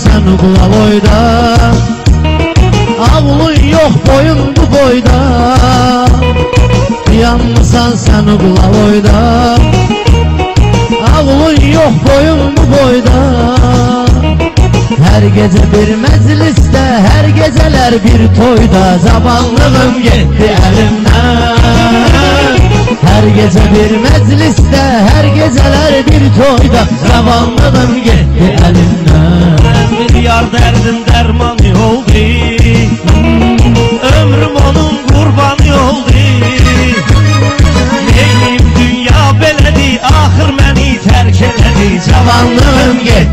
sen ugla boyda. Ağlın yok boyun bu boyda. Yanmısan sen ugla boyda? Ağlın yok boyun bu boyda. Her gece bir mecliste Her geceler bir toyda. Zamanlığım gitti elimden. Her gece bir mecliste Her geceler bir toyda. Zamanlığım gitti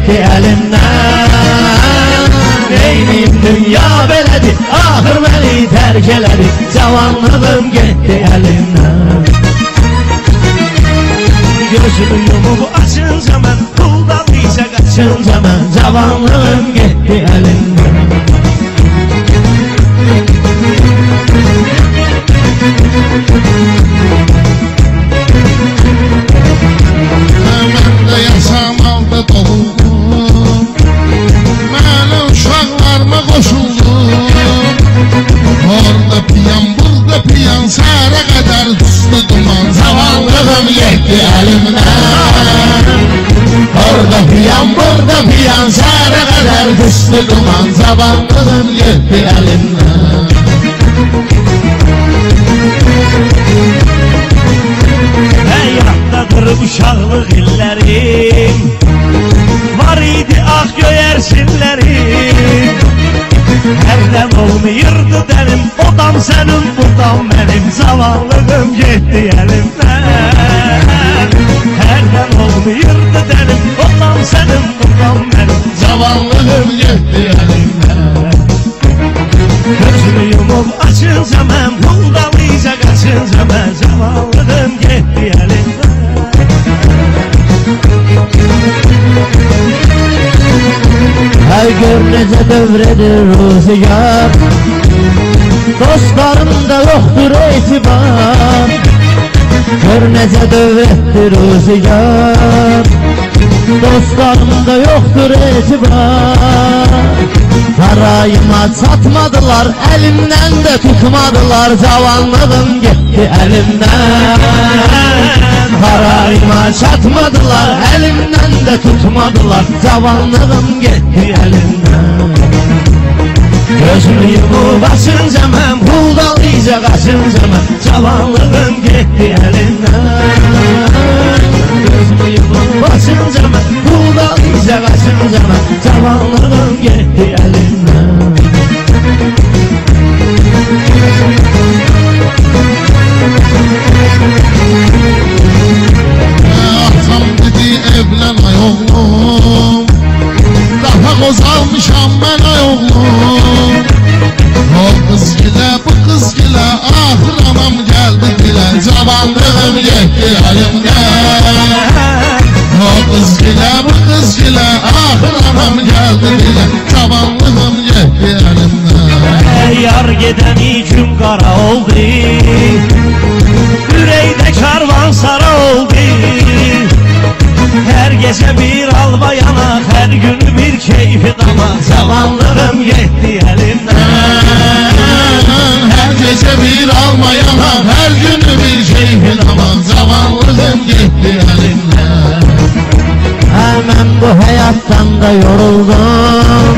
gitti elimden Neyim dünya beledi Ahır beni terk eledi. Cavanlığım gitti elimden Gözümü yumup açınca ben Puldan iyice kaçınca Çınca ben cavanlığım gitti elimden alemna Orada fiyan burada fiyan Sare kadar güçlü duman Zaman kızım yehbi alemna Həyatdadır uşaqlıq illərim Var idi ağ göyərsinlərim Hər dəm olmayırdı dəlim Odam sənin, budam mənim Zavallığım getdi əlimdən Axıyırdı dəniz Olam sənin, olam mənim Cavanlığım getdi əlimdən Gözünü yumub açınca mən Buldamayca qaçınca mən Cavanlığım getdi əlimdən Hər gör necə dövredir rüzgar. Dostlarım da yoxdur etibar Gör necə dövrettir rüzgar Dostlarımda yoktur etibar Harayıma çatmadılar Elimden de tutmadılar. Cavanlığım gitti elimden. Harayıma çatmadılar Elimden de tutmadılar. Cavanlığım gitti elimden. Gözümü yumup açınca mən Puldan iyice kaçınca mən dilə Cavanlığım yetti elimden O kız gilə bu kız gilə Ahır anam geldi dilə Cavanlığım yetti elimden Yar geden gün kara oldu. Yüreğde karvan sara oldu. Her gece bir alba yanak Her gün bir keyfi damak Zamanlığım yetti elimden yoruldum.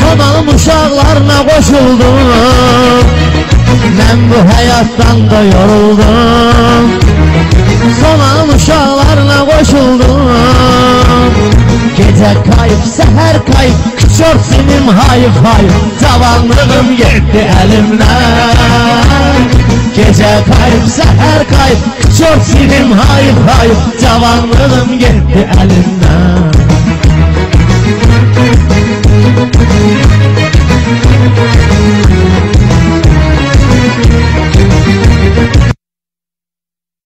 Sonalım uşaklarına koşuldum. Ben bu hayattan da yoruldum. Sonalım uşaklarına koşuldum. Gece kayıp seher kayıp Kışor senin hayıf hayıf Zavanlığım gitti elimden. Gece kayıp seher kayıp Kışor senin hayıf hayıf Zavanlığım gitti elimden